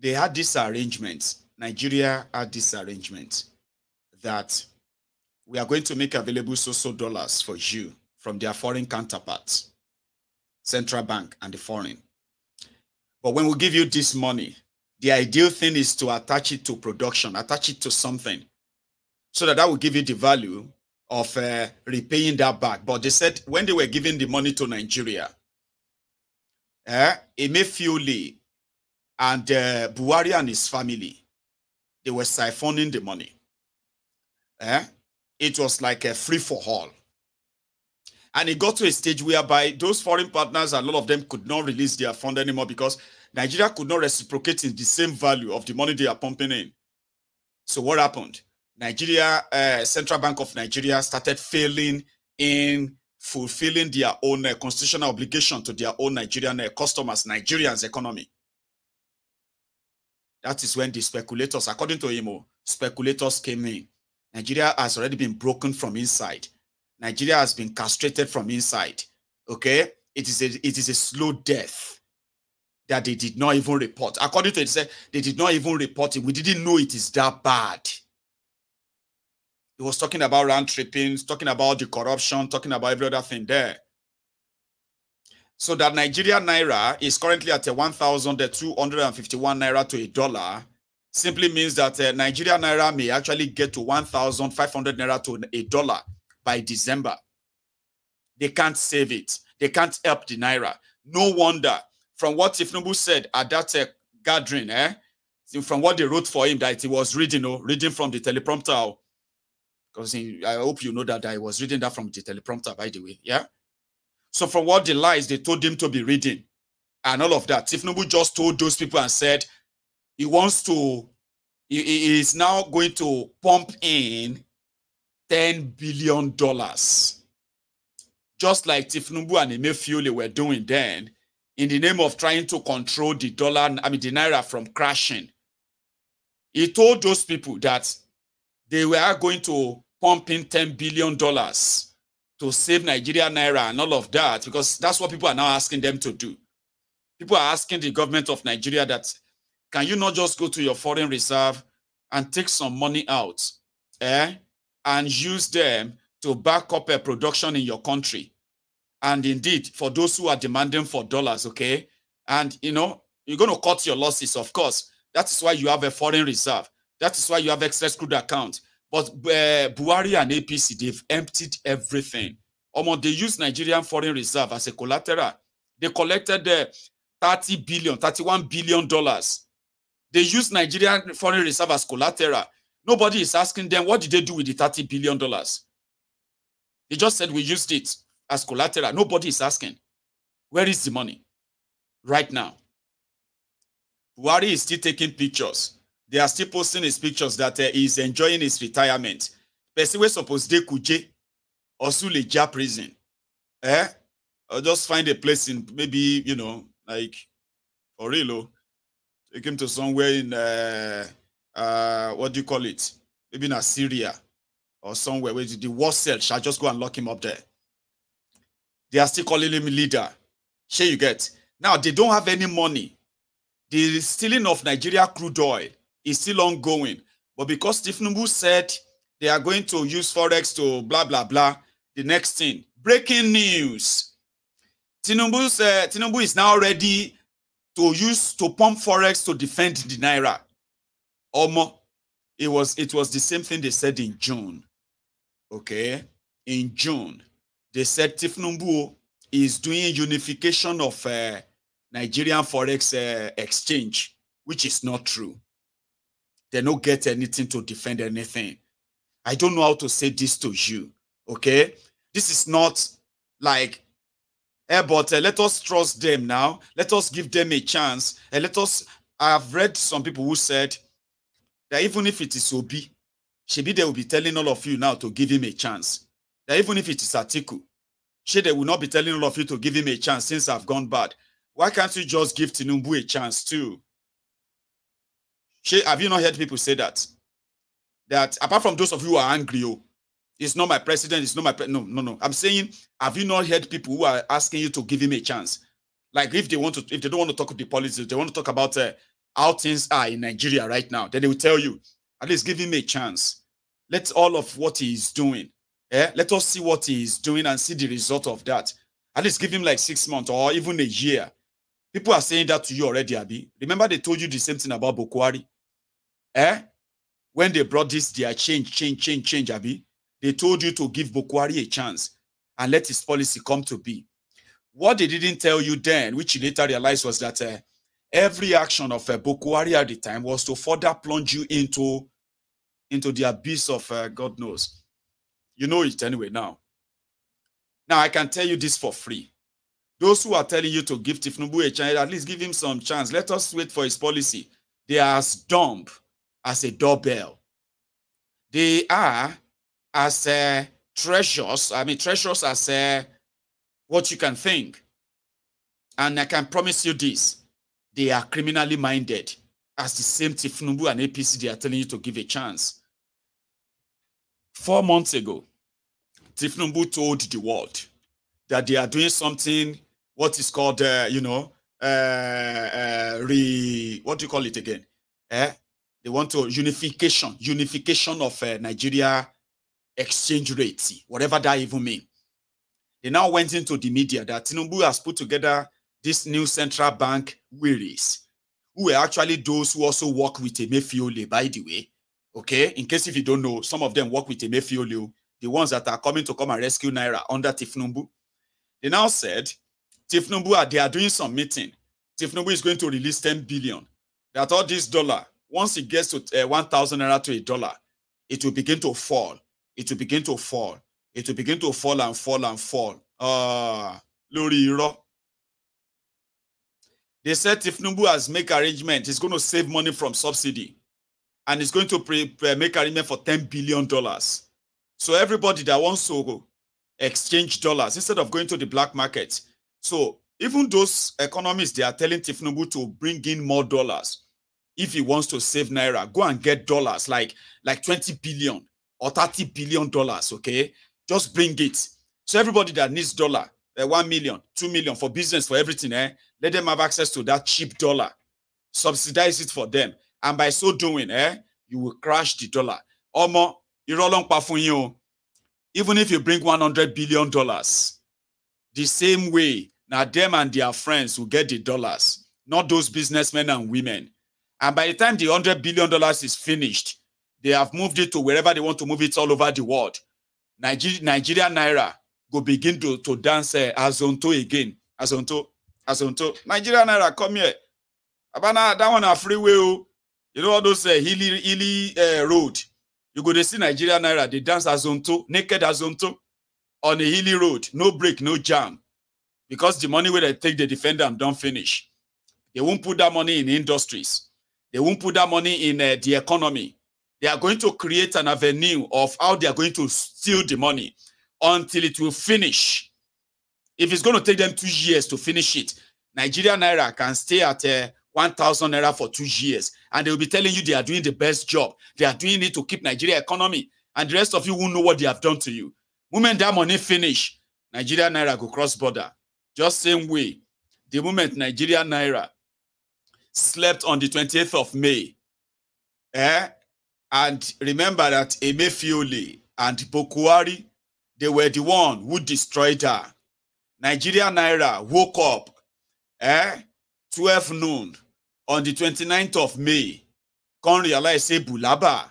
they had this arrangement. Nigeria had this arrangement that we are going to make available so-so dollars for you from their foreign counterparts, central bank and the foreign. But when we give you this money, the ideal thing is to attach it to production, attach it to something, so that that will give you the value of uh, repaying that back. But they said when they were giving the money to Nigeria, uh, Emefiele and uh, Buhari and his family, they were siphoning the money. Uh, it was like a free for all. And it got to a stage whereby those foreign partners, a lot of them could not release their fund anymore because Nigeria could not reciprocate in the same value of the money they are pumping in. So what happened? Nigeria, uh, Central Bank of Nigeria started failing in fulfilling their own uh, constitutional obligation to their own Nigerian uh, customers, Nigerians' economy. That is when the speculators, according to IMO, speculators came in. Nigeria has already been broken from inside. Nigeria has been castrated from inside. Okay? It is a, it is a slow death that they did not even report. According to it, said they did not even report it. We didn't know it is that bad. He was talking about round trippings, talking about the corruption, talking about every other thing there. So that Nigeria Naira is currently at a 1,251 Naira to a dollar simply means that uh, Nigeria Naira may actually get to 1,500 Naira to a dollar by December. They can't save it. They can't help the Naira. No wonder from what Tifnubu said at that uh, gathering, eh? From what they wrote for him that he was reading, oh, reading from the teleprompter. Because oh. I hope you know that I was reading that from the teleprompter, by the way. Yeah. So from what the lies they told him to be reading and all of that, Tifnubu just told those people and said he wants to, he, he is now going to pump in $10 billion. Just like Tifnubu and Emefiole were doing then, in the name of trying to control the dollar, I mean, the naira from crashing. He told those people that they were going to pump in $10 billion to save Nigeria naira and all of that, because that's what people are now asking them to do. People are asking the government of Nigeria that, can you not just go to your foreign reserve and take some money out eh, and use them to back up a production in your country? And indeed, for those who are demanding for dollars, okay, and you know, you're going to cut your losses, of course. That is why you have a foreign reserve. That is why you have excess crude account. But uh, Buhari and APC, they've emptied everything. Almost they use Nigerian foreign reserve as a collateral. They collected uh, 30 billion, 31 billion dollars. They use Nigerian foreign reserve as collateral. Nobody is asking them what did they do with the 30 billion dollars. They just said we used it as collateral. Nobody is asking, where is the money right now? Buhari is still taking pictures. They are still posting his pictures that uh, he's enjoying his retirement. Person we suppose they kuje or Suleja prison. Eh? Or just find a place in maybe, you know, like for real, oh, take him to somewhere in uh, uh, what do you call it? Maybe in Syria or somewhere where the war cell shall just go and lock him up there. They are still calling him leader. Sure, you get. Now, they don't have any money. The stealing of Nigeria crude oil is still ongoing. But because Tinubu said they are going to use Forex to blah, blah, blah, the next thing, breaking news. Tinubu, uh, Tinubu is now ready to use, to pump Forex to defend the Naira. Omo, it was, it was the same thing they said in June. Okay? In June, they said Tifnumbu is doing unification of uh, Nigerian forex uh, exchange, which is not true. They don't get anything to defend anything. I don't know how to say this to you. Okay, this is not like, eh, but uh, let us trust them now. Let us give them a chance. And let us. I've read some people who said that even if it is Obi, Shebi they will be telling all of you now to give him a chance that even if it is Atiku, she they will not be telling all of you to give him a chance since I've gone bad. Why can't you just give Tinubu a chance too? Have you not heard people say that? That apart from those of you who are angry, oh, it's not my president, it's not my pre no, no, no. I'm saying, have you not heard people who are asking you to give him a chance? Like if they want to, if they don't want to talk with the politics, they want to talk about uh, how things are in Nigeria right now, then they will tell you, at least give him a chance. Let's all of what he is doing, eh? let us see what he is doing and see the result of that. At least give him like six months or even a year. People are saying that to you already, Abi. Remember they told you the same thing about Bokwari? Eh? When they brought this, their change, change, change, change, Abi, they told you to give Bokwari a chance and let his policy come to be. What they didn't tell you then, which you later realized, was that uh, every action of uh, Bokwari at the time was to further plunge you into, into the abyss of uh, God knows. You know it anyway now. Now, I can tell you this for free. Those who are telling you to give Tifnubu a chance, at least give him some chance. Let us wait for his policy. They are as dumb as a doorbell. They are as uh, treasures. I mean, treasures as uh, what you can think. And I can promise you this they are criminally minded, as the same Tifnubu and APC they are telling you to give a chance. Four months ago, Tifnubu told the world that they are doing something, what is called, uh, you know, uh, uh, re, what do you call it again? Eh? They want to unification, unification of uh, Nigeria exchange rate, whatever that even mean. They now went into the media that Tinubu has put together this new central bank wearies, who are actually those who also work with Emefiele, by the way. Okay, in case if you don't know, some of them work with Emefiele, the ones that are coming to come and rescue Naira under Tifnumbu. They now said, Tifnumbu, they are doing some meeting. Tifnumbu is going to release 10 billion. That all this dollar, once it gets to uh, 1,000 Naira to a dollar, it will begin to fall. It will begin to fall. It will begin to fall and fall and fall. Uh, lórí They said Tifnumbu has make arrangement. He's going to save money from subsidy. And he's going to pre, make arrangement for $10 billion. So everybody that wants to exchange dollars instead of going to the black market. So even those economists, they are telling Tifnubu to bring in more dollars. If he wants to save Naira, go and get dollars like, like 20 billion or 30 billion dollars, okay? Just bring it. So everybody that needs dollar, uh, 1 million, 2 million for business, for everything, eh? Let them have access to that cheap dollar. Subsidize it for them. And by so doing, eh, you will crash the dollar. Omo, irọ́ ló ń even if you bring 100 billion dollars the same way now them and their friends will get the dollars not those businessmen and women and by the time the 100 billion dollars is finished they have moved it to wherever they want to move it all over the world nigeria, nigeria naira go begin to, to dance uh, azonto again azonto azonto nigeria naira come here abana that one a freeway oh. you know all those uh, hilly hilly uh, road you go to see Nigeria Naira, they dance azonto, naked azonto, on a hilly road, no break, no jam. Because the money where they take the defender and don't finish. They won't put that money in industries. They won't put that money in uh, the economy. They are going to create an avenue of how they are going to steal the money until it will finish. If it's going to take them two years to finish it, Nigeria Naira can stay at uh, 1,000 naira for two years. And they will be telling you they are doing the best job. They are doing it to keep Nigeria economy. And the rest of you won't know what they have done to you. Moment that money finish, Nigeria naira go cross border. Just same way. The moment Nigeria naira slept on the 28th of May, eh? And remember that Emefiole and Bokuari, they were the one who destroyed her. Nigeria Naira woke up, eh? 12 noon, on the 29th of May, come realize say Bulaba,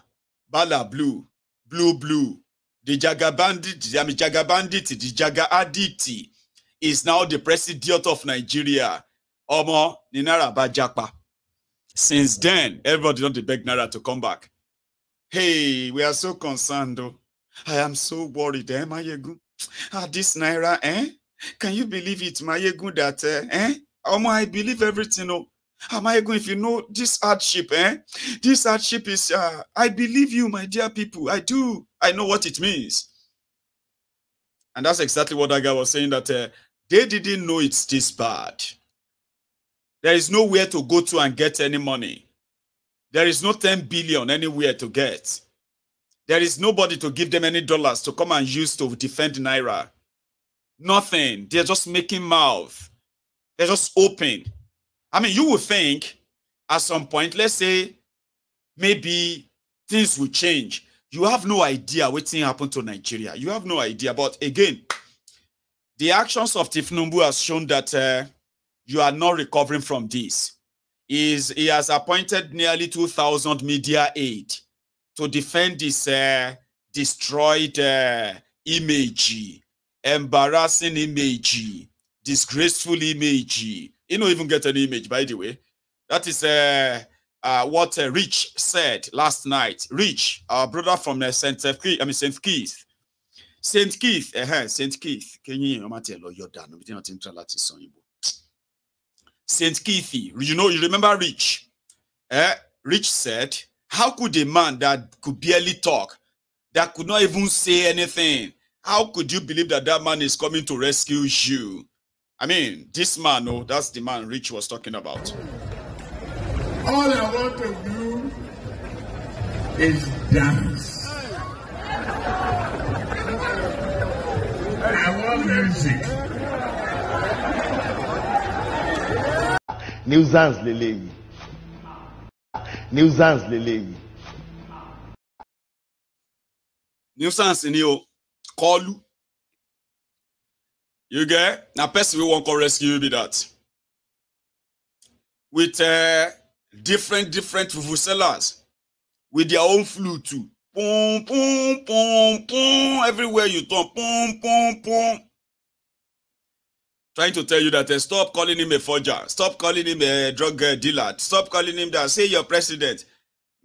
Bala Blue, Blue Blue, the Jaga Bandit, I mean Jaga Bandit, the Jaga Aditi is now the president of Nigeria. Omo Ninara Bajapa. Since then, everybody don't beg Nara to come back. Hey, we are so concerned though. I am so worried, eh, Mayegun? Ah, this Naira, eh? Can you believe it, Mayegun, that, eh? eh? Omo, I believe everything, oh. Am I going, if you know this hardship, eh? This hardship is, uh, I believe you, my dear people. I do. I know what it means. And that's exactly what that guy was saying that uh, they didn't know it's this bad. There is nowhere to go to and get any money. There is no 10 billion anywhere to get. There is nobody to give them any dollars to come and use to defend Naira. Nothing. They're just making mouth. They're just open. I mean, you would think at some point, let's say maybe things will change. You have no idea what thing happened to Nigeria. You have no idea. But again, the actions of Tifnumbu has shown that uh, you are not recovering from this. Is he has appointed nearly 2,000 media aid to defend this uh, destroyed uh, image, embarrassing image, disgraceful image. You don't even get an image, by the way. That is uh, uh, what uh, Rich said last night. Rich, our brother from uh, St. Keith, I mean St. Keith. St. Keith, uh, St. Keith. Can you imagine your dad? St. Keith, you know, you remember Rich. Eh? Rich said, How could a man that could barely talk, that could not even say anything, how could you believe that that man is coming to rescue you? I mean, this man, oh, that's the man Rich was talking about. All I want to do is dance. I want music. Nuisance lélẹ́yìí. Nuisance lélẹ́yìí. nuisance ni o. Kọlu. You get? Na person wey wan come rescue you be that. With uh, different different vuvuzelas with their own flute too. Pum pum pum pum. Everywhere you turn pum pum pum trying to tell you that uh, stop calling him a forger stop calling him a drug uh, dealer stop calling him that say your president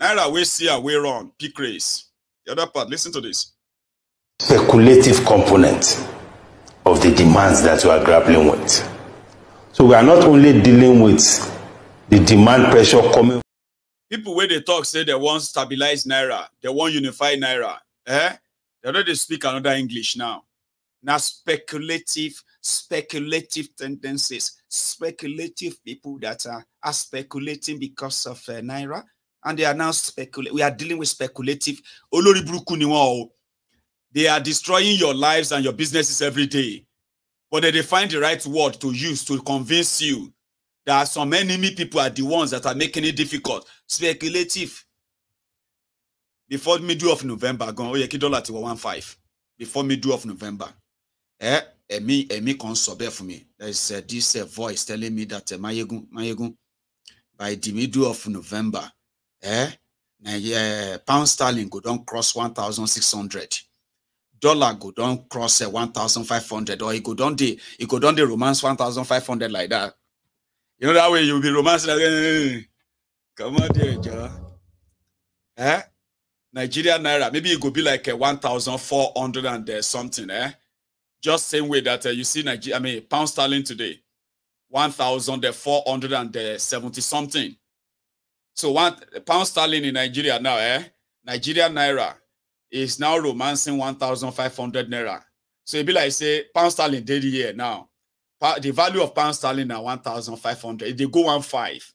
naira wey see am wey run pick race the other part listen to this speculative component of the demands that we are grappling with. So we are not only dealing with the demand pressure coming. People where they talk say they want stabilize naira, they want unify naira. Eh? They already speak another English now. Now speculative, speculative tendencies, speculative people that are, are speculating because of uh, naira, and they are now speculating. We are dealing with speculative. Olori buruku ni wọn o. They are destroying your lives and your businesses every day. But they find the right word to use to convince you that some enemy people are the ones that are making it difficult. Speculative. Before middle of November, gone, oh yeah, dollar to one five. Before middle of November. Eh, Emi, Emi can sub for me. There is uh, this uh, voice telling me that uh, Mayegun, Mayegun, by the middle of November, eh, uh, pound sterling go don't cross 1,600 dollar go don cross uh, 1500 or it go don dey it go don dey romance 1500 like that. You know that way you be romancing like hey, come on there eh nigeria naira maybe it go be like uh, 1400 and uh, something eh just same way that uh, you see nigeria i mean pound sterling today 1470 something so one pound sterling in nigeria now eh nigeria naira is now romancing 1,500 naira. So it be like say pound sterling daily here now. The value of pound sterling now 1,500. They go one five,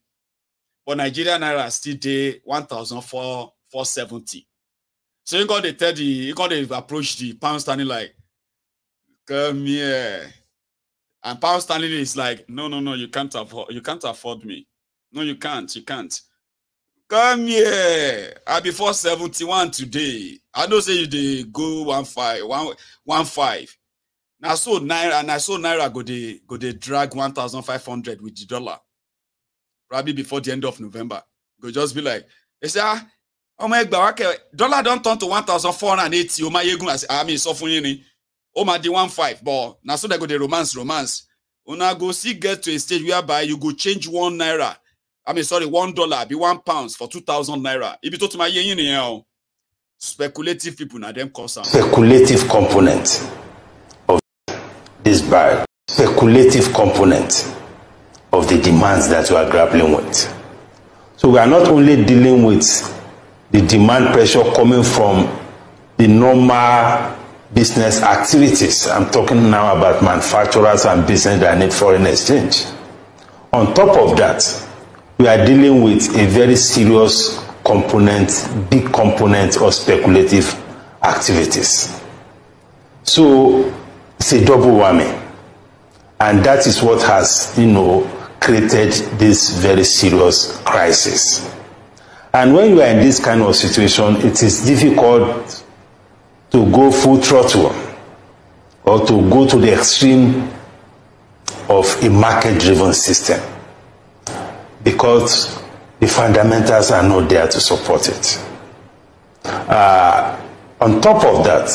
but Nigeria naira still day 1,470. So you got to tell the you got to approach the pound sterling like, come here. And pound sterling is like, no, no, no, you can't afford you can't afford me. No, you can't, you can't. Come here. I be 471 today. I know say you dey go one five, one, one five. Now so naira and I saw naira go dey go dey drag 1,500 with the dollar. Probably before the end of November. Go just be like, they say, ah, oh my God, okay. dollar don't turn to 1,480. Oh my yegun, I mean, so funny. Oh my, the one five, but now so they go the romance, romance. Una go see get to a stage whereby you go change one naira I mean, sorry, one dollar be one pounds for two thousand naira. If you talk to my yen yen speculative people now them cause speculative component of this barrel, speculative component of the demands that we are grappling with. So we are not only dealing with the demand pressure coming from the normal business activities. I'm talking now about manufacturers and business that need foreign exchange. On top of that, we are dealing with a very serious component, big component of speculative activities. So it's a double whammy. And that is what has, you know, created this very serious crisis. And when you are in this kind of situation, it is difficult to go full throttle or to go to the extreme of a market driven system because the fundamentals are not there to support it. Uh, on top of that,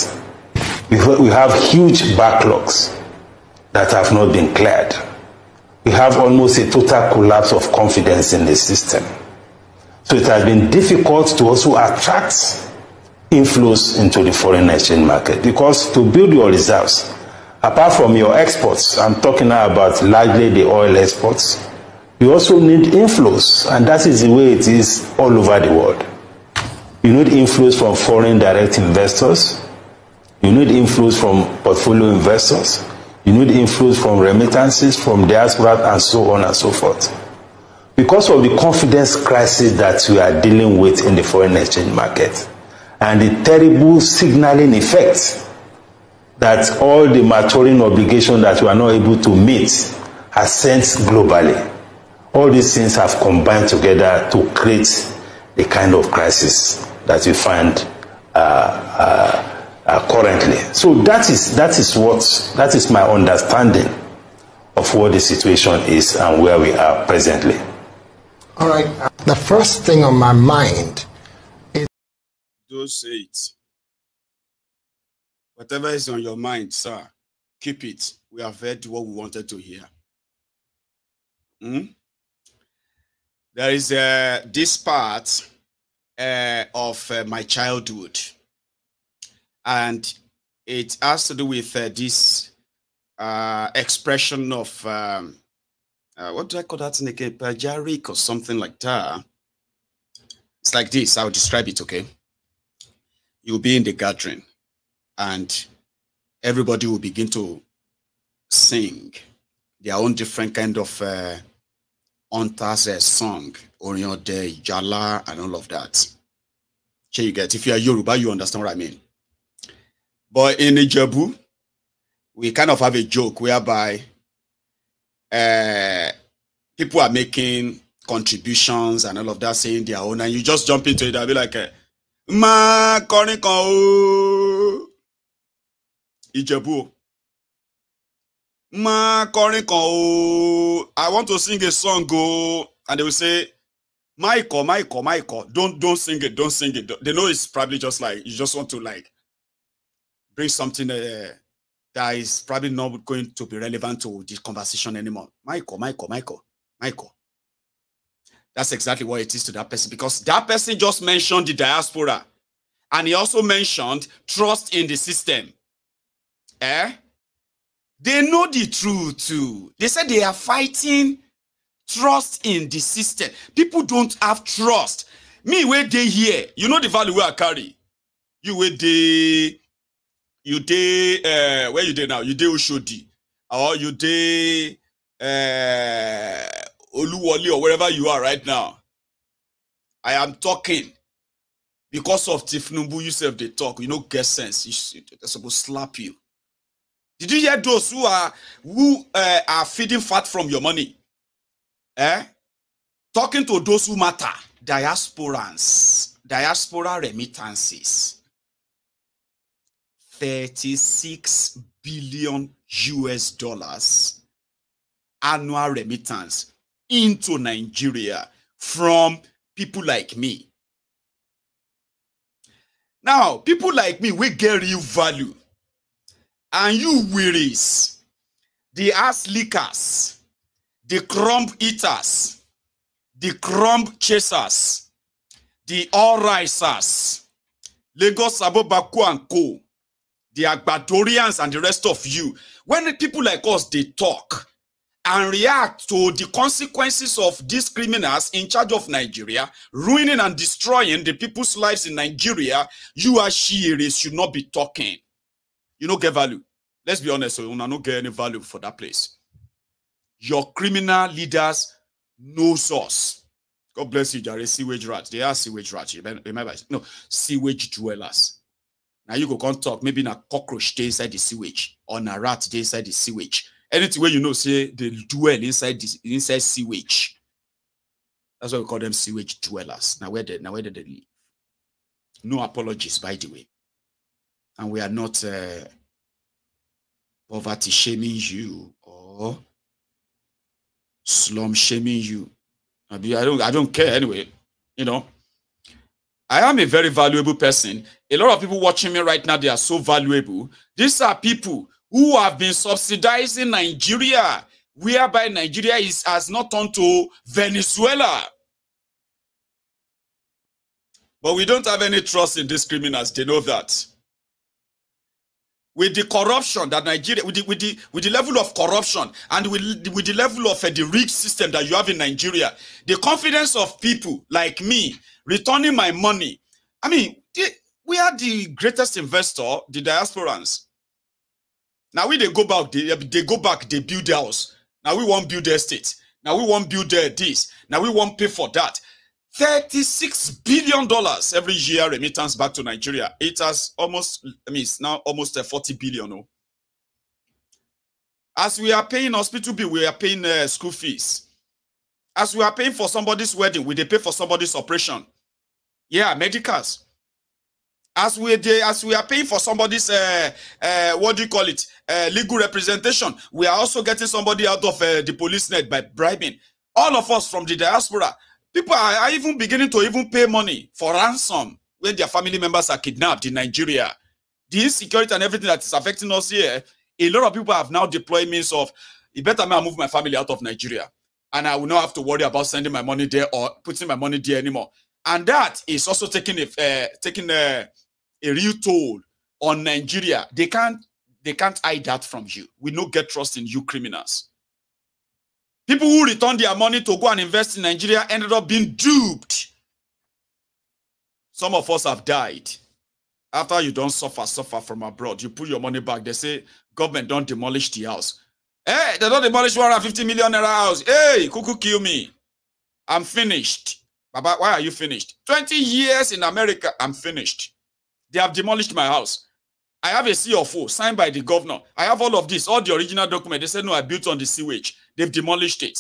we have huge backlogs that have not been cleared. We have almost a total collapse of confidence in the system. So it has been difficult to also attract inflows into the foreign exchange market because to build your reserves, apart from your exports, I'm talking now about largely the oil exports, you also need inflows, and that is the way it is all over the world. You need inflows from foreign direct investors, you need inflows from portfolio investors, you need inflows from remittances, from diaspora, and so on and so forth. Because of the confidence crisis that we are dealing with in the foreign exchange market and the terrible signaling effect that all the maturing obligations that we are not able to meet are sent globally. All these things have combined together to create the kind of crisis that we find uh, uh, uh, currently. So that is that is what that is my understanding of what the situation is and where we are presently. All right. The first thing on my mind. Don't say it. Whatever is on your mind, sir, keep it. We have heard what we wanted to hear. Hmm? There is uh, this part uh, of uh, my childhood, and it has to do with uh, this uh, expression of um, uh, what do I call that in again? Pajarik or something like that. It's like this. I'll describe it, okay? You'll be in the gathering and everybody will begin to sing their own different kind of uh, hunters uh, song, Orion Jala, and all of that. Can you get? If you are Yoruba, you understand what I mean. But in Ijebu, we kind of have a joke whereby uh, people are making contributions and all of that, saying their own, and you just jump into it. I'll be like, Ma kọrin kan o, Ìjẹ̀bú Ma kọrin kan o, I want to sing a song o, and they will say, Michael, Michael, Michael, don't don't sing it, don't sing it. They know it's probably just like you just want to like bring something uh, that is probably not going to be relevant to this conversation anymore. Michael, Michael, Michael, Michael. That's exactly what it is to that person because that person just mentioned the diaspora and he also mentioned trust in the system. Eh? They know the truth too. They said they are fighting trust in the system. People don't have trust. Me, where they here, you know the value where I carry. You where they you dey uh, where you dey now? You dey Oshodi or you dey uh, Oluwole or wherever you are right now. I am talking because of Tifnubu. You self they talk. You know, get sense. You, they're supposed to slap you. Did you hear those who are who uh, are feeding fat from your money? Eh? Talking to those who matter, diasporans, diaspora remittances. 36 billion US dollars annual remittance into Nigeria from people like me. Now, people like me, we get real value. And you wearies, the ass lickers, the crumb eaters, the crumb chasers, the all risers, Lagos Abobaku and Co the Agbadorians and the rest of you, when people like us, they talk and react to the consequences of these criminals in charge of Nigeria, ruining and destroying the people's lives in Nigeria, you as Shiiris should not be talking. You don't get value. Let's be honest, you don't get any value for that place. Your criminal leaders knows us. God bless you, Jerry. Sewage rats. They are sewage rats. Remember, no, sewage dwellers. Now you go come talk, maybe na cockroach dey inside the sewage or na rat dey inside the sewage. Anything where you know say they dwell inside this inside sewage. That's why we call them sewage dwellers. Now where they now where they live? No apologies, by the way. And we are not uh, poverty shaming you or slum shaming you. I don't I don't care anyway. You know, I am a very valuable person. A lot of people watching me right now, they are so valuable. These are people who have been subsidizing Nigeria, whereby Nigeria is has not turned to Venezuela. But we don't have any trust in these criminals. They know that. With the corruption that Nigeria, with the, with the, with the level of corruption and with, with the level of uh, the rigged system that you have in Nigeria, the confidence of people like me returning my money. I mean, they, we are the greatest investor, the diasporans. Now we they go back, they, they go back, they build their house. Now we want build their estate. Now we want build their this. Now we want pay for that. 36 billion dollars every year remittance back to Nigeria. It has almost, I mean, it's now almost a 40 billion. Oh. As we are paying hospital bill, we are paying uh, school fees. As we are paying for somebody's wedding, we they pay for somebody's operation. Yeah, medicals. As we as we are paying for somebody's uh, uh, what do you call it uh, legal representation, we are also getting somebody out of uh, the police net by bribing. All of us from the diaspora, people are, are even beginning to even pay money for ransom when their family members are kidnapped in Nigeria. The insecurity and everything that is affecting us here, a lot of people have now deployed means of, it better me move my family out of Nigeria. And I will not have to worry about sending my money there or putting my money there anymore. And that is also taking a, uh, taking a, a real toll on Nigeria. They can't they can't hide that from you. We no get trust in you criminals. People who return their money to go and invest in Nigeria ended up being duped. Some of us have died. After you don't suffer, suffer from abroad, you put your money back. They say government don't demolish the house. Hey, they don't demolish 150 million naira house. Hey, cuckoo kill me. I'm finished. Baba, why are you finished? 20 years in America, I'm finished. They have demolished my house. I have a CFO signed by the governor. I have all of this, all the original document. They said, no, I built on the sewage. They've demolished it.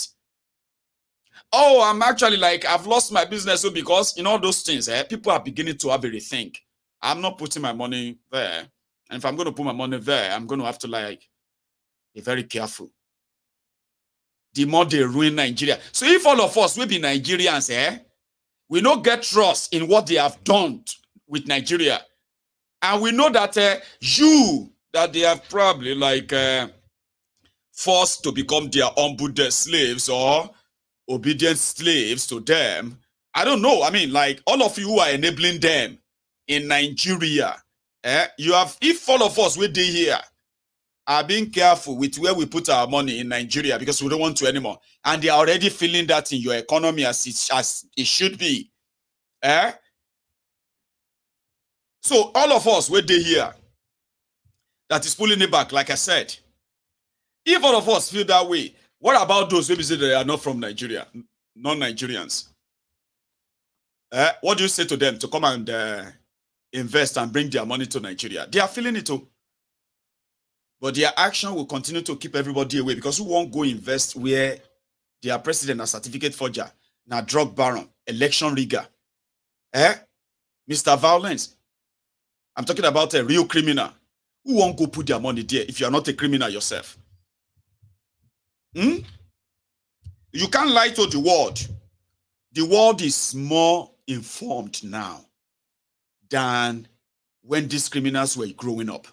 Oh, I'm actually like, I've lost my business so because in all those things, eh, people are beginning to have a rethink. I'm not putting my money there. And if I'm going to put my money there, I'm going to have to like be very careful. The more they ruin Nigeria. So if all of us will be Nigerians, eh, we don't get trust in what they have done with Nigeria. And we know that uh, you, that they have probably like uh, forced to become their humble slaves or obedient slaves to them. I don't know. I mean, like all of you who are enabling them in Nigeria, eh, you have, if all of us will be here, are being careful with where we put our money in Nigeria because we don't want to anymore. And they are already feeling that in your economy as it, as it should be. Eh? So all of us we're here that is pulling it back, like I said. If all of us feel that way, what about those who say they are not from Nigeria, non-Nigerians? Uh, what do you say to them to come and uh, invest and bring their money to Nigeria? They are feeling it too. But their action will continue to keep everybody away because who won't go invest where their president, a certificate forger, now drug baron, election rigger, eh? Mr. Violence, I'm talking about a real criminal. Who won't go put their money there if you are not a criminal yourself? Hmm? You can't lie to the world. The world is more informed now than when these criminals were growing up.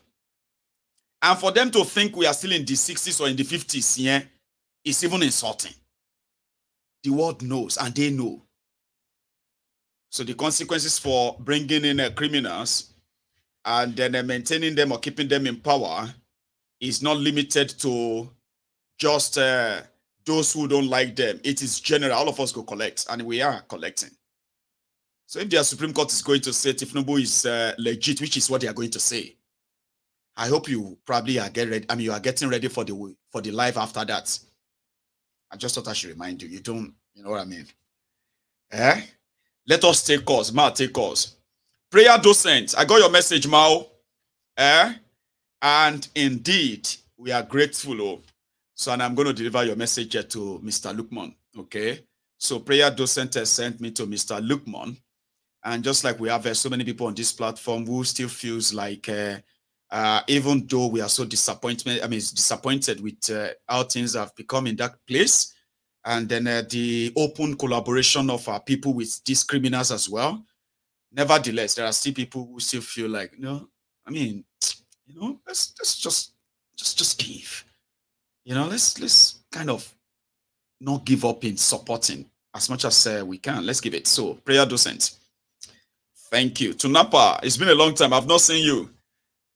And for them to think we are still in the 60s or in the 50s, yeah, it's even insulting. The world knows and they know. So the consequences for bringing in uh, criminals and then uh, maintaining them or keeping them in power is not limited to just uh, those who don't like them. It is general. All of us go collect, and we are collecting. So if the Supreme Court is going to say Tifnubu is uh, legit, which is what they are going to say, I hope you probably are getting ready. I mean, you are getting ready for the for the life after that. I just thought I should remind you. You don't, you know what I mean? Eh? Let us take course. Ma, take course. Prayer docent, I got your message, Mao. Eh? And indeed, we are grateful. Oh. So, and I'm going to deliver your message to Mr. Lukman. Okay. So, prayer docent has sent me to Mr. Lukman. And just like we have uh, so many people on this platform who still feels like, uh, uh, even though we are so disappointed, I mean, disappointed with uh, how things have become in that place, and then the open collaboration of our people with these criminals as well. Nevertheless, there are still people who still feel like, no, I mean, you know, let's let's just just just give. You know, let's let's kind of not give up in supporting as much as uh, we can. Let's give it. So, prayer docent. Thank you. To Napa, it's been a long time. I've not seen you.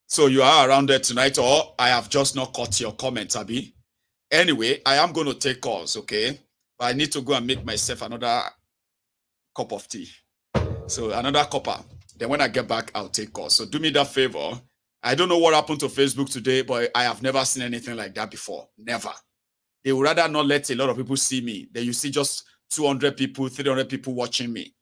So you are around there tonight, or I have just not caught your comment, Abby. Anyway, I am going to take calls, okay? But I need to go and make myself another cup of tea. So another copper. Then when I get back, I'll take calls. So do me that favor. I don't know what happened to Facebook today, but I have never seen anything like that before. Never. They would rather not let a lot of people see me. Then you see just 200 people, 300 people watching me.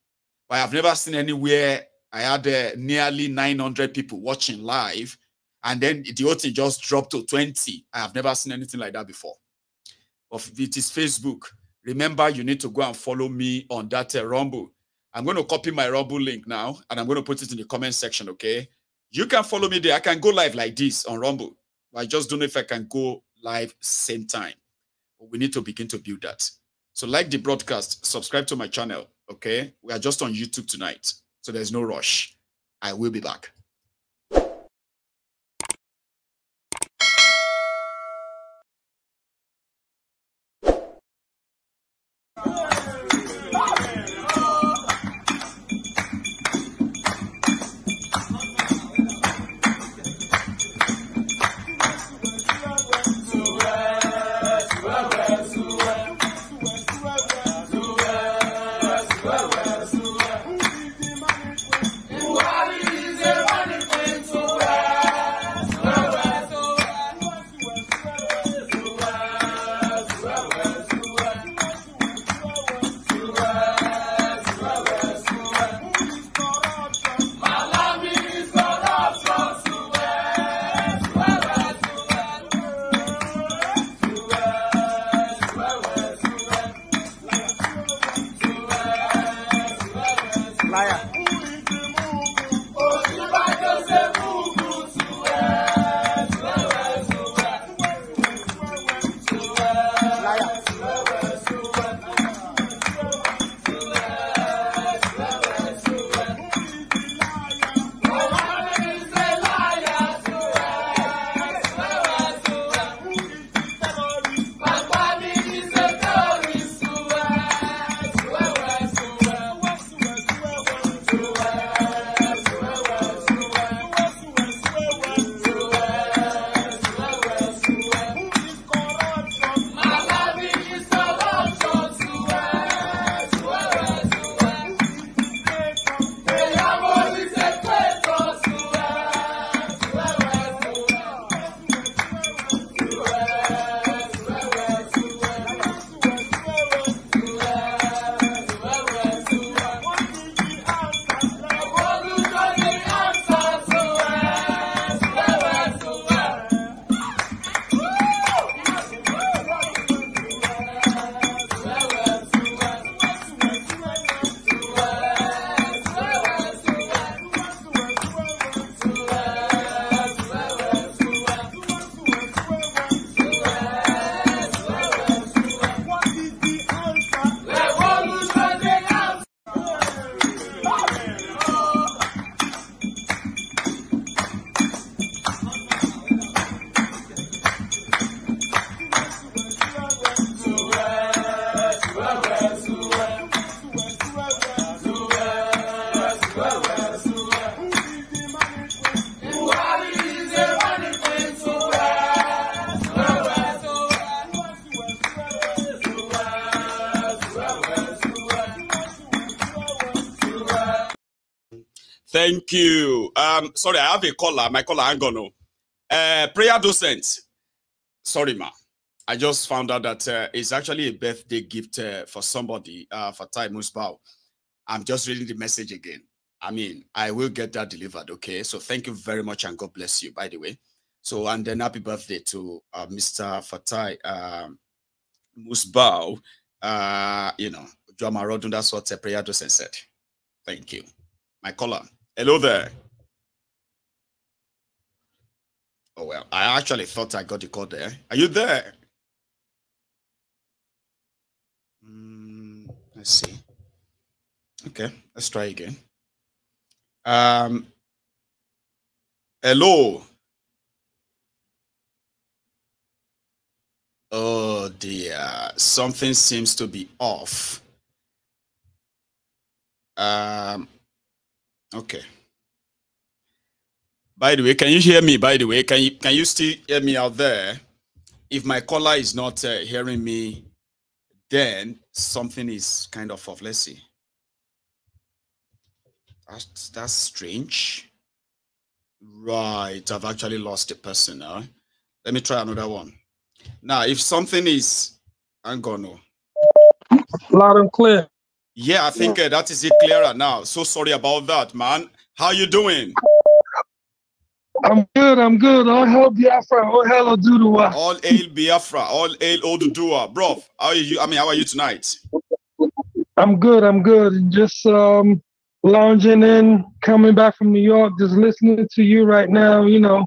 But I have never seen anywhere I had uh, nearly 900 people watching live, and then the whole just dropped to 20. I have never seen anything like that before. But it is Facebook, remember you need to go and follow me on that uh, Rumble. I'm going to copy my Rumble link now, and I'm going to put it in the comment section, okay? You can follow me there. I can go live like this on Rumble. I just don't know if I can go live same time. But we need to begin to build that. So like the broadcast, subscribe to my channel, okay? We are just on YouTube tonight. So there's no rush. I will be back. Thank you. Um, sorry, I have a caller. My caller, hang on. Uh, prayer docent. Sorry, ma. I just found out that uh, it's actually a birthday gift uh, for somebody uh, for Tai Musbao. I'm just reading the message again. I mean, I will get that delivered, okay? So thank you very much and God bless you, by the way. So, and then happy birthday to uh, Mr. Fatai um, Musbao. Uh, you know, Joma Rodun, that's what Prayer Dosen said. Thank you. My caller. Hello there. Oh, well, I actually thought I got the call there. Are you there? Mm, let's see. Okay, let's try again. Um, hello. Oh dear, something seems to be off. Um, okay. By the way, can you hear me? By the way, can you can you still hear me out there? If my caller is not uh, hearing me, then something is kind of off. Let's see. That's that's strange. Right, I've actually lost a person now. Let me try another one. Now, if something is, I'm gonna. Loud and clear. Yeah, I think uh, that is it clearer now. So sorry about that, man. How you doing? I'm good. I'm good. All hell Biafra. All hell Oduduwa. All hail Biafra. All hail Oduduwa. Bro, how are you? I mean, how are you tonight? I'm good. I'm good. Just um lounging in, coming back from New York, just listening to you right now. You know,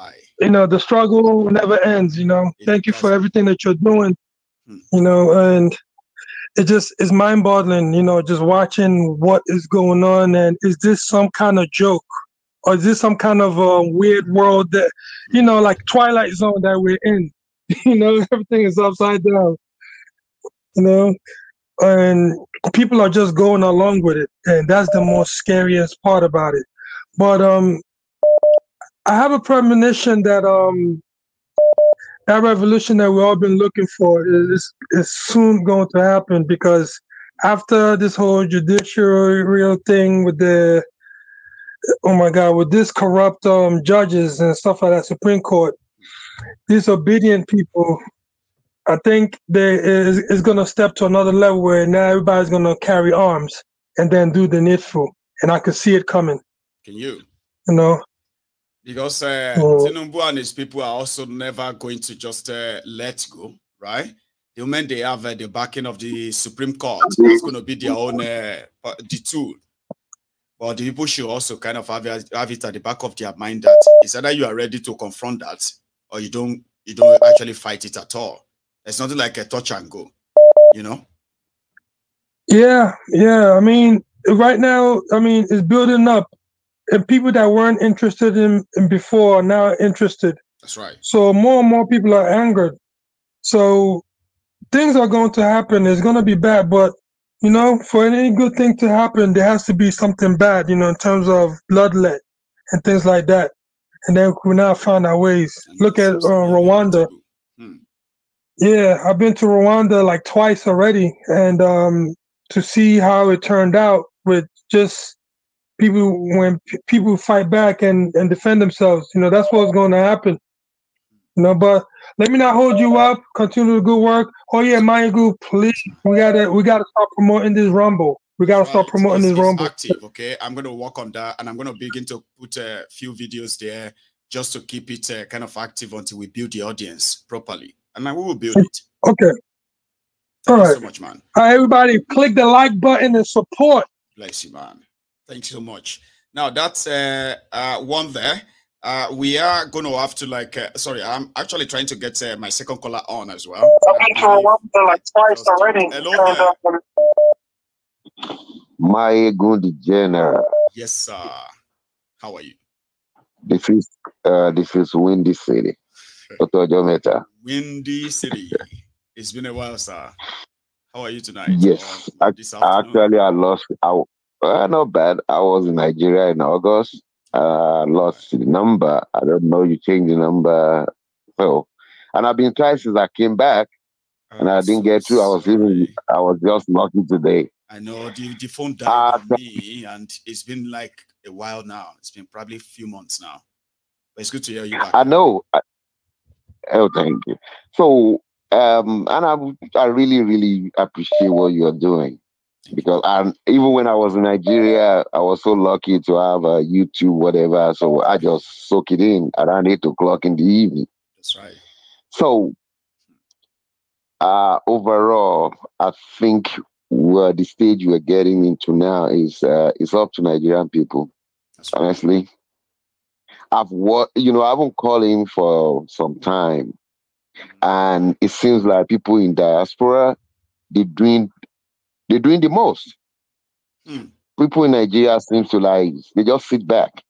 Right. you know the struggle never ends. You know, It thank you for everything that you're doing. Hmm. You know, and it just is mind-boggling. You know, just watching what is going on, and is this some kind of joke? Or is this some kind of a weird world that, you know, like Twilight Zone that we're in? You know, everything is upside down. You know, and people are just going along with it, and that's the most scariest part about it. But um, I have a premonition that um, that revolution that we've all been looking for is is soon going to happen because after this whole judicial thing with the oh my god with this corrupt um judges and stuff like that supreme court disobedient people i think they is, is going to step to another level where now everybody's going to carry arms and then do the needful. And i can see it coming. Can you? you know Because uh, Oh. Tinubu and his people are also never going to just uh, let go, right? The moment they have uh, the backing of the Supreme Court, that's going to be their own uh, the tool. But the people should also kind of have, it- have it at the back of their mind that it's either you are ready to confront that or you don't you don't actually fight it at all. It's nothing like a touch and go, you know. Yeah, yeah. I mean, right now, I mean, it's building up, and people that weren't interested in, in before are now interested. That's right. So more and more people are angered. So things are going to happen. It's going to be bad, but you know, for any good thing to happen, there has to be something bad. You know, in terms of bloodlet and things like that. And then we now find our ways. Look at uh, seems to be Rwanda. Hmm. Yeah, I've been to Rwanda like twice already, and um, to see how it turned out with just people when p- people fight back and and defend themselves. You know, that's what's going to happen. You know, but let me not hold you up. Continue the good work. Oh yeah, Maya Group, please. We gotta we gotta start promoting this Rumble. We gotta start promoting It's- this it's Rumble. active, okay? I'm going to work on that and I'm going to begin to put a few videos there just to keep it uh, kind of active until we build the audience properly. And then we will build it. Okay. Thank you so much, man. All right, everybody, click the like button and support. Bless you, man. Thank you so much. Now, that's uh, uh, one there. Uh, we are going to have to like, uh, sorry, I'm actually trying to get uh, my second caller on as well. I've been to Rwanda like twice already. Hello there. My good general. Yes, sir. How are you? This is uh this is Windy City. Otojo Meta. Windy City. It's been a while, sir. How are you tonight? Yes, Or ac- this afternoon? Actually I lost I, w- uh, not bad. I was in Nigeria in August. Uh lost the number. I don't know you changed the number. So and I've been trying since I came back and I didn't get through. I was even. I was just lucky today. I know the, the phone died on me, and it's been like a while now. It's been probably a few months now. But it's good to hear you back. I know. I, oh, thank you. So, um, and I, I really, really appreciate what you're doing. Because I, even when I was in Nigeria, I was so lucky to have a YouTube, whatever. So I just soak it in around eight o'clock in the evening. That's right. So uh, overall, I think where the stage we're getting into now is uh, is up to Nigerian people. That's right. Honestly, I've what you know I've been calling for some time, and it seems like people in diaspora they're doing they're doing the most. Hmm. People in Nigeria seem to like they just sit back.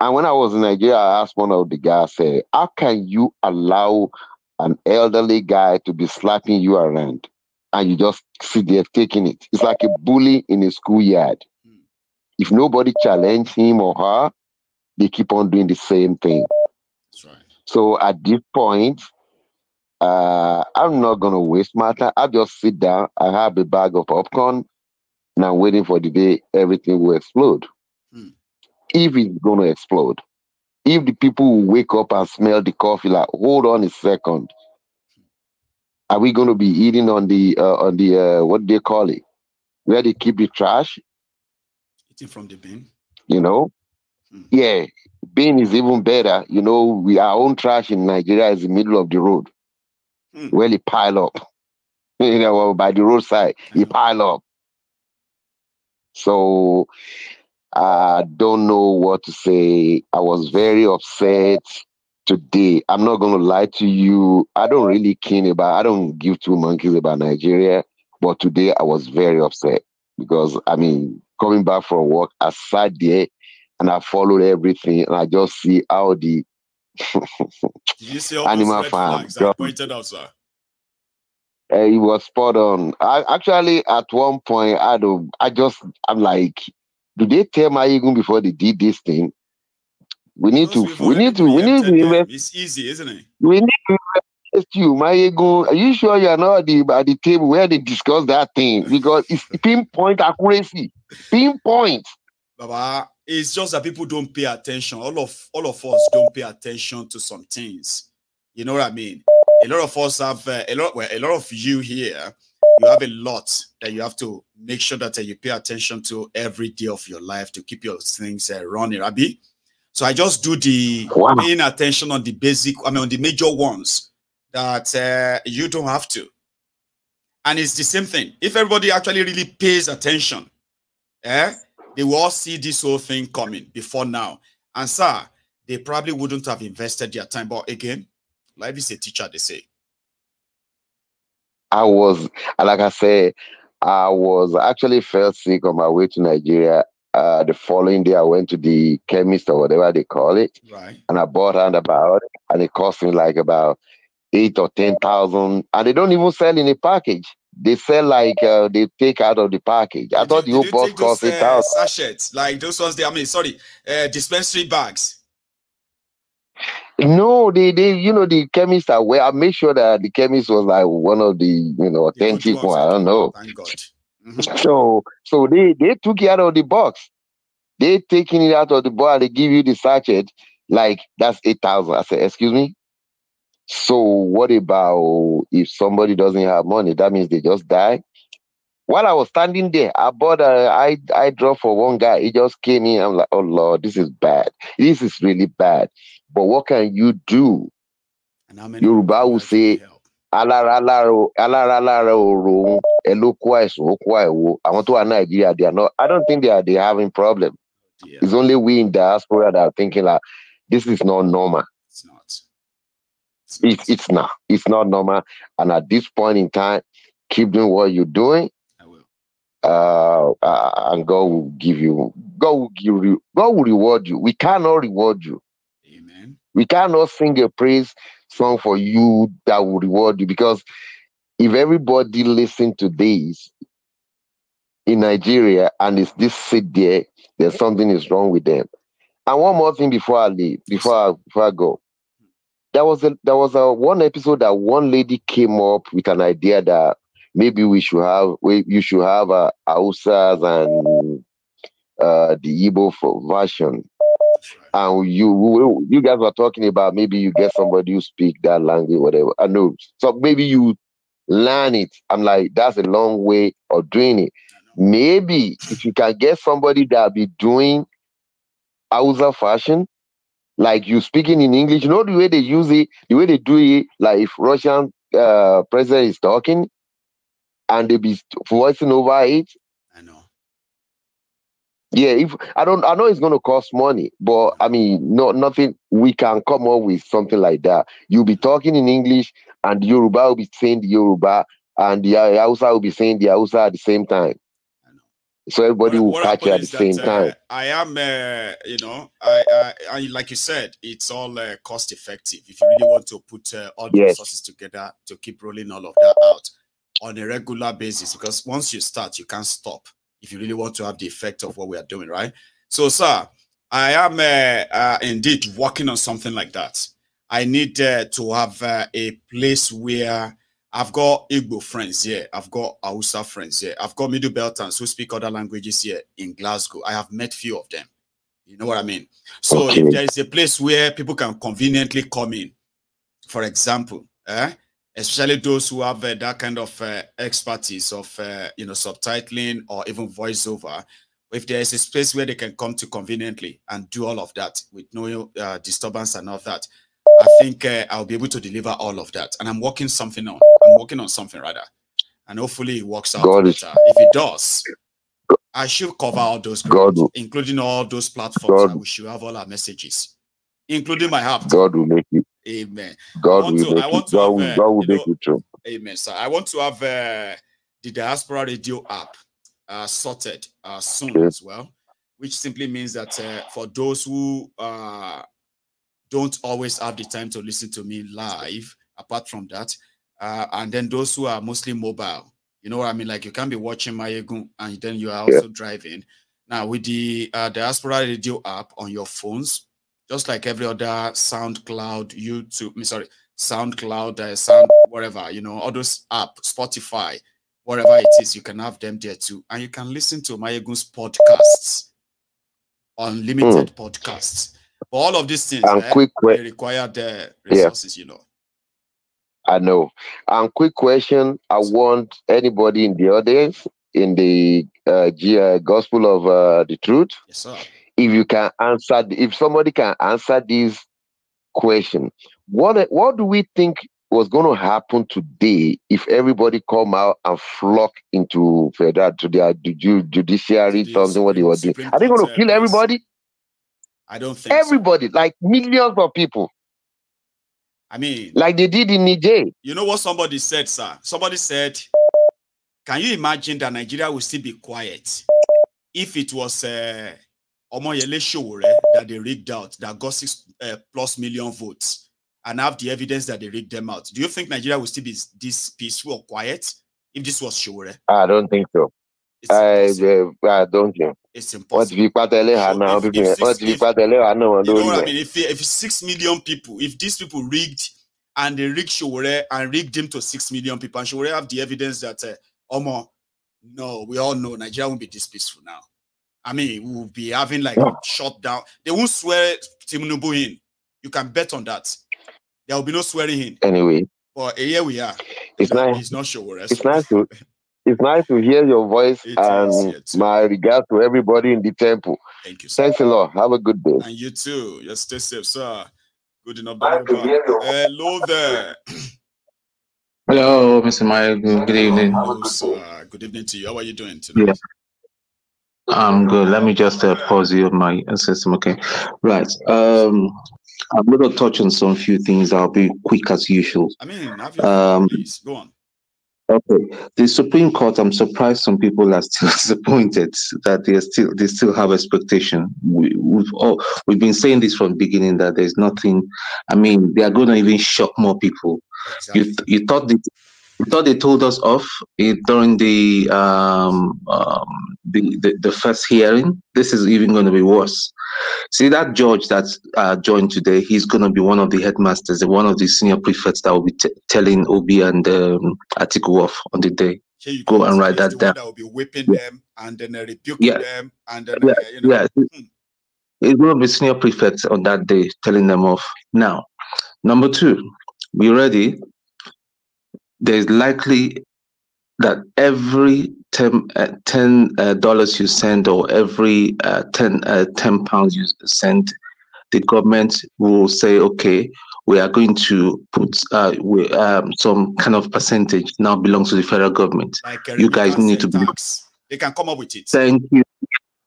And when I was in Nigeria, I asked one of the guys, say, how can you allow an elderly guy to be slapping you around and you just sit there taking it? It's like a bully in a schoolyard. Hmm. If nobody challenge him or her, they keep on doing the same thing. That's right. So at this point, uh, I'm not gonna waste my time. I just sit down. I have a bag of popcorn, and I'm waiting for the day everything will explode. Hmm. If it's gonna explode, if the people will wake up and smell the coffee, like, hold on a second, are we gonna be eating on the uh, on the uh, what do they call it, where they keep the trash? Eating from the bin. You know, Hmm. yeah, bin is even better. You know, we our own trash in Nigeria is the middle of the road. Hmm. where they pile up. You know, by the roadside, you pile up. So I don't know what to say. I was very upset today. I'm not gonna lie to you. I don't really care about I don't give two monkeys about Nigeria, but today I was very upset because I mean coming back from work, I sat there and I followed everything and I just see how the you see all Animal farm, flags I yeah. pointed out, sir? Uh, it was spot on. I actually at one point I don't I just I'm like, do they tell my Eagle before they did this thing? We need Those to we've need to we need to invest It's easy, isn't it? we need to invest you, my Eagle. Are you sure you're not at the at the table where they discuss that thing? Because it's pinpoint accuracy. Pinpoint. Baba, it's just that people don't pay attention. All of all of us don't pay attention to some things. You know what I mean? A lot of us have uh, a lot. Well, a lot of you here, you have a lot that you have to make sure that uh, you pay attention to every day of your life to keep your things uh, running. Abi, so I just do the Wow. paying attention on the basic. I mean, on the major ones that uh, you don't have to. And it's the same thing. If everybody actually really pays attention, eh, they will all see this whole thing coming before now. And sir, they probably wouldn't have invested their time. But again, life is a teacher, they say. I was like I said, I was actually felt sick on my way to Nigeria. Uh, the following day, I went to the chemist or whatever they call it, Right. and I bought roundabout, and it cost me like about eight or ten thousand. And they don't even sell in a package. They felt like uh, they take out of the package. I thought you- the whole box take those, cost eight uh, sachets, like those ones they I mean, sorry, uh, dispensary bags. No, they they you know the chemists are where I made sure that the chemist was like one of the you know authentic one. I don't know. Thank God. Mhm. So so they they took it out of the box. They taking it out of the box. They give you the sachet like that's eight thousand. I said, excuse me. So what about if somebody doesn't have money? That means they just die. While I was standing there, I bought a I I drove for one guy. He just came in. I'm like, oh Lord, this is bad. This is really bad. But what can you do? And how many Yoruba will lives can we say, alára alára o- alára alára òrò òun ẹ ló kó àìsàn ó kó àìwo àwọn tó wà nàìjíríà they are not i don't think they are they are having problem oh, Yeah, it's only we in diaspora that are thinking like this is not normal. It's not. it's it's not it's not normal and at this point in time keep doing what you're doing I will. uh, uh and god will give you god will give you god will reward you we cannot reward you Amen. we cannot sing a praise song for you that will reward you because if everybody listen to this in Nigeria and it's this sit there, there's something is wrong with them. And one more thing before I leave, before I, before I go, there was a there was a one episode that one lady came up with an idea that maybe we should have we you should have uh, Hausas and uh, the Igbo version and you you guys were talking about maybe you get somebody who speak that language, whatever. I know. So maybe you learn it. I'm like, that's a long way of doing it. Maybe if you can get somebody that be doing Hausa fashion, like you speaking in English, you know the way they use it, the way they do it, like if Russian uh, president is talking and they be voicing over it. I know. Yeah, if I don't, I know it's going to cost money, but I mean, no, nothing. We can come up with something like that. You'll be talking in English, and Yoruba will be saying the Yoruba, and the Hausa will be saying the Hausa at the same time. So everybody What- will what catch it at the same that, uh, time. I am, uh, you know, I, I, I, like you said, it's all uh, cost effective. If you really want to put uh, all the Yes. resources together to keep rolling all of that out on a regular basis, because once you start, you can't stop. If you really want to have the effect of what we are doing, right? So, sir, I am uh, uh, indeed working on something like that. I need uh, to have uh, a place where I've got Igbo friends here. I've got Hausa friends here. I've got Middle Beltans who speak other languages here in Glasgow. I have met few of them. You know what I mean? So Okay. if there is a place where people can conveniently come in, for example, eh, especially those who have uh, that kind of uh, expertise of uh, you know subtitling or even voiceover, if there is a space where they can come to conveniently and do all of that with no uh, disturbance and all that, I think uh, I'll be able to deliver all of that. And I'm working something on. I'm working on something rather, and hopefully it works out God is- better. If it does, I should cover all those, God grounds, including all those platforms. God- we should have all our messages, including my app. God will make it. Amen. God will to- make I it. God have, will, uh, God will you make it true. Amen, sir. I want to have uh, the Diaspora Radio app uh, sorted uh, soon Okay. as well, which simply means that uh, for those who uh, don't always have the time to listen to me live, apart from that, uh, and then those who are mostly mobile, you know what I mean? Like you can be watching Maiyegun and then you are Yeah. also driving. Now, with the uh, Diaspora Radio app on your phones, just like every other SoundCloud, YouTube, me sorry, SoundCloud, uh, Sound, whatever, you know, all those app, Spotify, whatever it is, you can have them there too. And you can listen to Maiyegun's podcasts, unlimited podcasts. But all of these things, And eh, quick they require the Yeah. resources, you know. I know. And quick question: I want anybody in the audience in the uh, G- uh, Gospel of uh, the Truth, Yes, sir. if you can answer, if somebody can answer this question, what what do we think was going to happen today if everybody come out and flock into federal to their judiciary, something what they were doing? Are they going to uh, kill everybody? I don't think so. Everybody, like millions of people, I mean, like they did in Niger. you know what somebody said, sir? Somebody said, Can you imagine that Nigeria will still be quiet if it was uh, Omoyele Showore that they rigged out, that got six uh, plus million votes, and have the evidence that they rigged them out? Do you think Nigeria will still be this peaceful or quiet if this was Showore? I don't think so. It's I, impossible. uh, I don't think. It's impossible. fi pátẹ́lẹ̀ hà So if- people if yẹn wọ́n six- ti fi if- pátẹ́lẹ̀ hà náà wọn You know what I mean? If if six million people, if these people rigged and they rigged Showore and rigged him to six million people, and Showore have the evidence that uh, Omo, no, we all know Nigeria won't be this peaceful now. I mean, we will be having like Yeah. shut down. They won't swear Tinubu in. You can bet on that. There will be no swearing in. Anyway, But uh, here we are. It's No, nice. It's not Showore. it's nice to it's nice to hear your voice It is, and yeah, too. my regards to everybody in the temple. Thank you, sir. Thanks a lot. Have a good day. And you too. Just stay safe, sir. Good enough. Nice to hear your- Hello there. Hello, Mr. Maya. Good, good evening. Hello, sir. Good evening to you. How are you doing today? Yeah. I'm good. Let me just uh, pause you on my system. Okay. Right. Um, I'm going to touch on some few things. I'll be quick as usual. I mean, have your Um, please go on. Okay. The Supreme Court. I'm surprised some people are still disappointed that they are still they still have expectation. We, we've all we've been saying this from the beginning that there's nothing. I mean, they are going to even shock more people. Exactly. You, you thought they, you thought they told us off eh, during the, um, um, the, the the first hearing. This is even going to be worse. See that judge that's uh, joined today. He's going to be one of the headmasters, one of the senior prefects that will be t- telling Obi and um, Atiku off on the day. You go and write that down. That will be whipping Yeah. them and then uh, rebuking Yeah. them and then Yeah, uh, you know. yeah. Hmm. He's going to be senior prefects on that day, telling them off. Now, number two, we ready? there's likely that every 10 uh, $10 uh, you send or every uh, 10, uh, 10 pounds you send, the government will say, okay, we are going to put uh, we, um, some kind of percentage now belongs to the federal government. Like you guys need to be. Tax. They can come up with it. Thank you.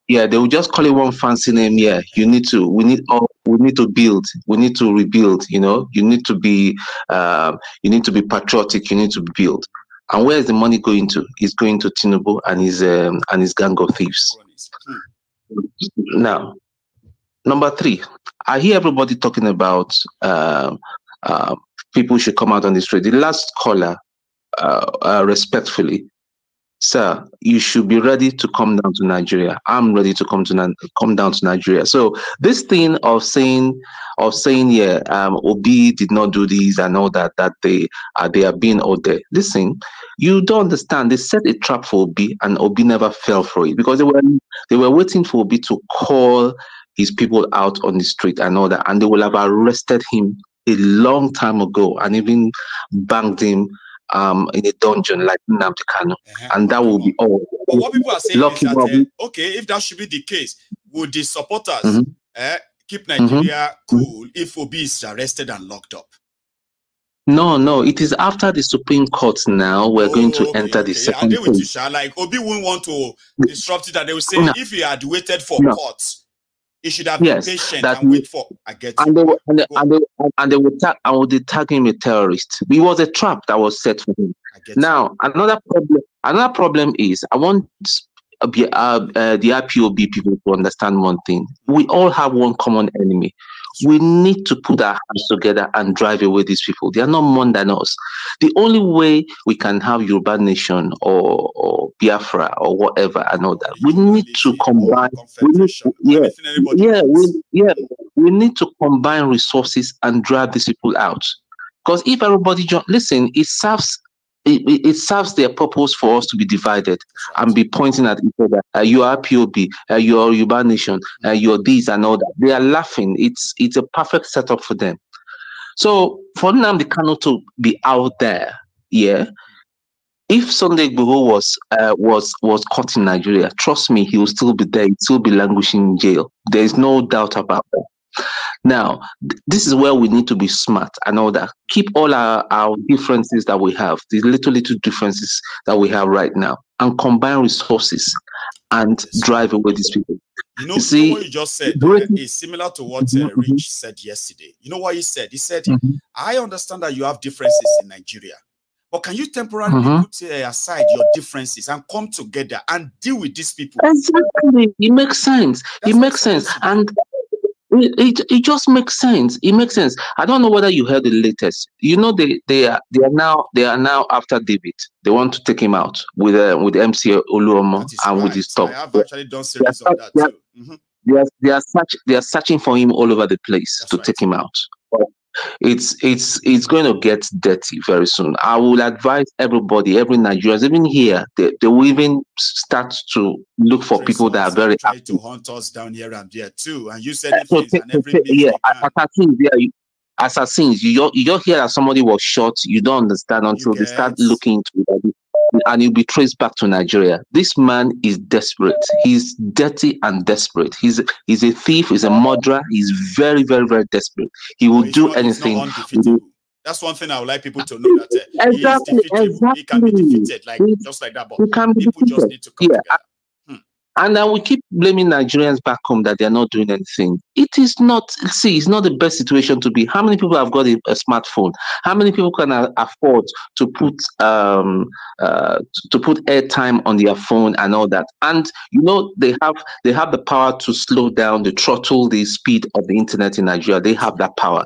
Yeah, they will just call it one fancy name. Yeah, you need to. We need all. We need to build. We need to rebuild. You know, you need to be. Um, you need to be patriotic. You need to build. And where is the money going to? It's going to Tinubu and his um, and his gang of thieves. Hmm. Now, number three, I hear everybody talking about uh, uh, people should come out on the street. The last caller, uh, uh, respectfully, sir, you should be ready to come down to Nigeria. I'm ready to come to come down to Nigeria. So this thing of saying of saying yeah, um, Obi did not do this and all that that they are they are being out there. Listen, you don't understand. They set a trap for Obi, and Obi never fell for it because they were they were waiting for Obi to call his people out on the street and all that, and they will have arrested him a long time ago and even banged him um, in a dungeon like Nnamdi Kanu, uh-huh. and that will be all. But what people are saying Lucky is that, uh, okay, if that should be the case, would the supporters mm-hmm. uh, keep. Nigeria mm-hmm. cool if Obi is arrested and locked up? No, no, it is after the Supreme Court now. We're oh, going to okay, enter okay. the second yeah, with you, Like Obi wouldn't want to disrupt it, that they will say no. if he had waited for no. court, should have yes, been patient and wait for. I get and they, were, and, they, and, they, and they would tag and would tag him a terrorist. It was a trap that was set for him. Now you. another problem. Another problem is I want uh, uh, the IPOB people to understand one thing. We all have one common enemy. We need to put our hands together and drive away these people. They are not more than us. The only way we can have Yoruba Nation or, or Biafra or whatever and all that, we need to combine. We need to, yeah, yeah, we, yeah, we need to combine resources and drive these people out. Because if everybody listen, it serves it, it, serves their purpose for us to be divided and be pointing at each other. Uh, you are POB, uh, you are Yoruba Nation, uh, you're this and all that. They are laughing. It's it's a perfect setup for them. So for Nnamdi Kanu to be out there, yeah. If Sunday Igboho was uh, was was caught in Nigeria, trust me, he will still be there. He'll still be languishing in jail. There is no doubt about that. Now, th- this is where we need to be smart and all that. Keep all our, our differences that we have, the little, little differences that we have right now, and combine resources and drive away these people. You know, you see, what you just said uh, is similar to what uh, mm-hmm. Rich said yesterday. You know what he said? He said, mm-hmm. I understand that you have differences in Nigeria, but can you temporarily mm-hmm. put uh, aside your differences and come together and deal with these people? Exactly. It makes sense. That's it makes sense. And it, it, just makes sense. It makes sense. I don't know whether you heard the latest. You know they they are they are now they are now after David. They want to take him out with uh, with MC Oluomo and right. with his top. I have actually done series on that too. Mm-hmm. They are, they are such they are searching for him all over the place That's to right. take him out it's it's it's going to get dirty very soon. I will advise everybody, every Nigerians, even here, they, they will even start to look for people that are very try to hunt us down here and there too. And you said so take, take, yeah, assassins, yeah, you, assassins. You you hear that somebody was shot. You don't understand until they start looking into it and he'll be traced back to Nigeria. This man is desperate. He's dirty and desperate. He's he's a thief. He's a murderer. He's very, very, very desperate. He will do not, anything. That's one thing I would like people to know that uh, exactly, he, exactly. he can be defeated, like just like that. But people just need to come yeah. together. And then we keep blaming Nigerians back home that they're not doing anything. It is not, see, it's not the best situation to be. How many people have got a, a smartphone? How many people can afford to put um, uh, to put airtime on their phone and all that? And you know, they have they have the power to slow down, the throttle the speed of the internet in Nigeria. They have that power.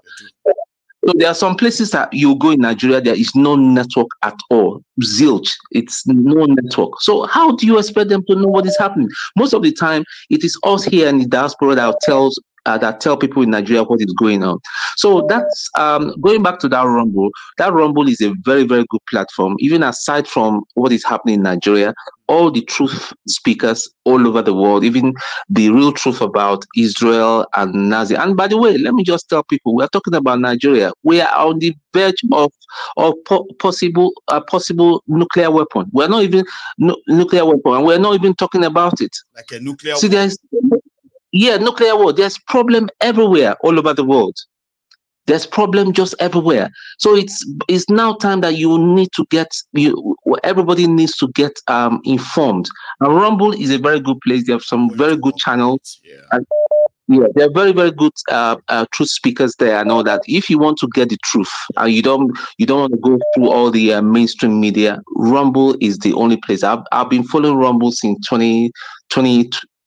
So there are some places that you go in Nigeria, there is no network at all. Zilch. It's no network. So how do you expect them to know what is happening? Most of the time, it is us here in the diaspora that tells uh, that tell people in Nigeria what is going on. So that's um, going back to that Rumble. That Rumble is a very, very good platform. Even aside from what is happening in Nigeria, all the truth speakers all over the world, even the real truth about Israel and Nazi. And by the way, let me just tell people we're talking about Nigeria. We are on the verge of of po- possible uh, possible nuclear weapon. We're not even nuclear weapon, and we're not even talking about it. Like a nuclear. See, there's yeah, nuclear war. There's problem everywhere, all over the world. There's problem just everywhere. So it's it's now time that you need to get you. Everybody needs to get um informed. And Rumble is a very good place. They have some very good channels. Yeah. And yeah, they're very, very good uh, uh, truth speakers there. I know that if you want to get the truth and you don't, you don't want to go through all the uh, mainstream media. Rumble is the only place. I've, I've been following Rumble since 20,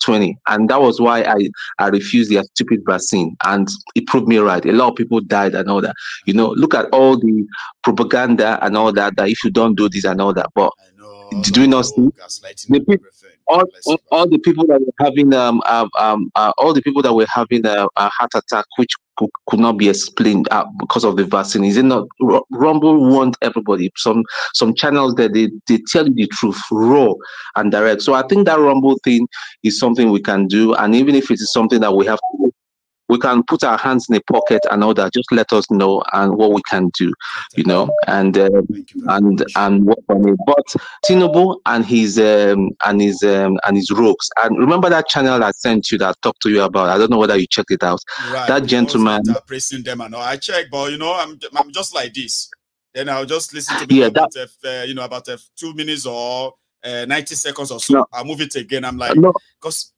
2020, and that was why I, I refused their stupid vaccine, and it proved me right. A lot of people died and all that. You know, look at all the propaganda and all that. That if you don't do this and all that, but. Did we not see? The and all, all, all the people that were having um, um, um uh, all the people that were having a, a heart attack which could, could not be explained uh, because of the vaccine is it not Ru- rumble warned everybody. Some some channels that they, they tell you the truth raw and direct. So i think that rumble thing is something we can do. And even if it is something that we have to we can put our hands in the pocket and all that just let us know and what we can do you know and uh, you and and work on it. But Tinubu and his um and his um and his rogues. And remember that channel I sent you that I talked to you about. I don't know whether you checked it out. Right, that gentleman- that praising them and all. I check, but you know, I'm I'm just like this. Then I'll just listen to me Yeah, about uh, you know about uh, two minutes or uh, ninety seconds or so. No. I'll move it again. I'm like, No, because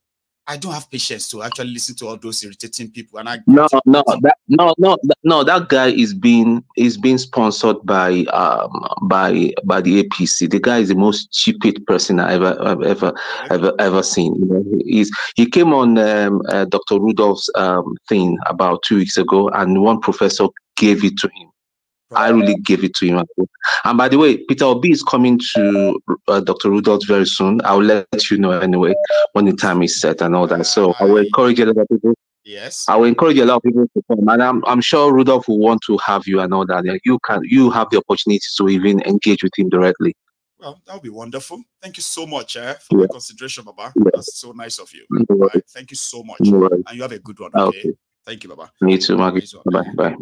I don't have patience to actually listen to all those irritating people. And I no, no, that no, no, that, no. That guy is being is being sponsored by um by by the APC. The guy is the most stupid person I ever I've ever ever ever seen. You know, he's he came on um, uh, Dr. Rudolph's um, thing about two weeks ago, and one professor gave it to him. I really gave it to him. And by the way, Peter Obi is coming to uh, Dr. Rudolph very soon. I'll let you know anyway when the time is set and all that. So I will encourage a lot of people. yes. I will encourage a lot of people to come, and I'm, I'm sure Rudolph will want to have you and all that. You can you have the opportunity to even engage with him directly. Well, that would be wonderful. Thank you so much eh, for Yeah. the consideration, Baba. Yeah. That's so nice of you. No right. Thank you so much. No. And you have a good one. Ah, Okay. okay. Thank you, Baba. Me too, Maggie. Bye bye.